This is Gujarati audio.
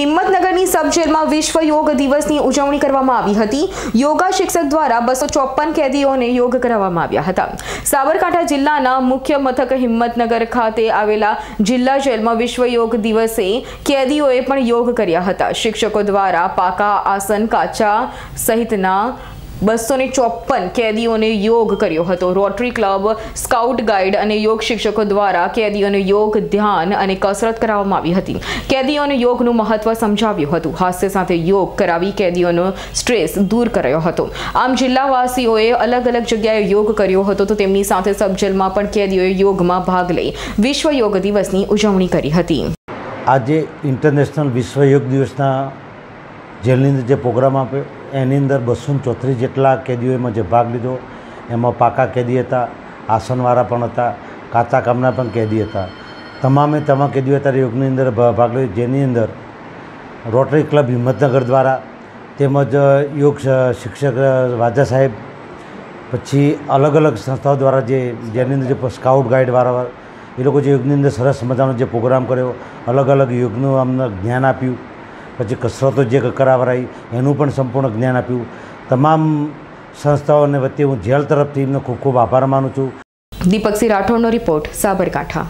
હિંમતનગરની સબ જેલમાં વિશ્વ યોગ દિવસની ઉજવણી કરવામાં આવી હતી. યોગા શિક્ષક દ્વારા બસો ચોપન કેદીઓને યોગ કરાવવામાં આવ્યા હતા. સાબરકાંઠા જિલ્લાના મુખ્ય મથક હિંમતનગર ખાતે આવેલા જિલ્લા જેલમાં વિશ્વ યોગ દિવસે કેદીઓએ પણ યોગ કર્યા હતા. શિક્ષકો દ્વારા પાકા આસન, કાચા સહિતના બસો ને ચોપન કેદીઓને યોગ કર્યો હતો. રોટરી ક્લબ સ્કાઉટ ગાઈડ અને યોગ શિક્ષકો દ્વારા કેદીઓને યોગ, ધ્યાન અને કસરત કરાવવામાં આવી હતી. કેદીઓને યોગનું મહત્વ સમજાવ્યું હતું. હાસ્ય સાથે યોગ કરાવી કેદીઓનો સ્ટ્રેસ દૂર કરાયો હતો. આમ જિલ્લાવાસીઓએ અલગ અલગ જગ્યાએ યોગ કર્યો હતો તો તેમની સાથે સબજેલમાં પણ કેદીઓએ યોગમાં ભાગ લઈ વિશ્વ યોગ દિવસની ઉજવણી કરી હતી. આજે ઇન્ટરનેશનલ વિશ્વ યોગ દિવસના જેલની અંદર જે પ્રોગ્રામ આપ્યો, એની અંદર બસો ચોત્રીસ જેટલા કેદીઓ એમાં જે ભાગ લીધો. એમાં પાકા કેદી હતા, આસનવાળા પણ હતા, કાચા કામના પણ કેદી હતા. તમામે તમામ કેદીઓ અત્યારે યોગની અંદર ભાગ લીધો જેની અંદર રોટરી ક્લબ હિંમતનગર દ્વારા તેમજ યોગ શિક્ષક વાજા સાહેબ, પછી અલગ અલગ સંસ્થાઓ દ્વારા જે, જેની અંદર જે સ્કાઉટ ગાઈડ ગાઈડવાળા એ લોકો જે યોગની અંદર સરસ મજાનો જે પ્રોગ્રામ કર્યો, અલગ અલગ યોગનું અમને જ્ઞાન આપ્યું. પછી કસરતો જે કરાવરાઈ, એનું પણ સંપૂર્ણ જ્ઞાન આપ્યું. તમામ સંસ્થાઓને વચ્ચે હું જેલ તરફથી એમનો ખૂબ ખૂબ આભાર માનું છું. દીપકસિંહ રાઠોડનો રિપોર્ટ સાબરકાંઠા.